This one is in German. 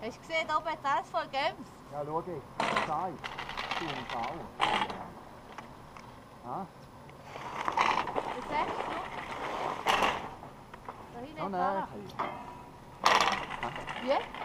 Hast du gesehen, da oben hat alles voll Gems? Ja, schau, Polizei. Du und Bau. Ja, Was sagst du? Da hinten noch näher. Wie?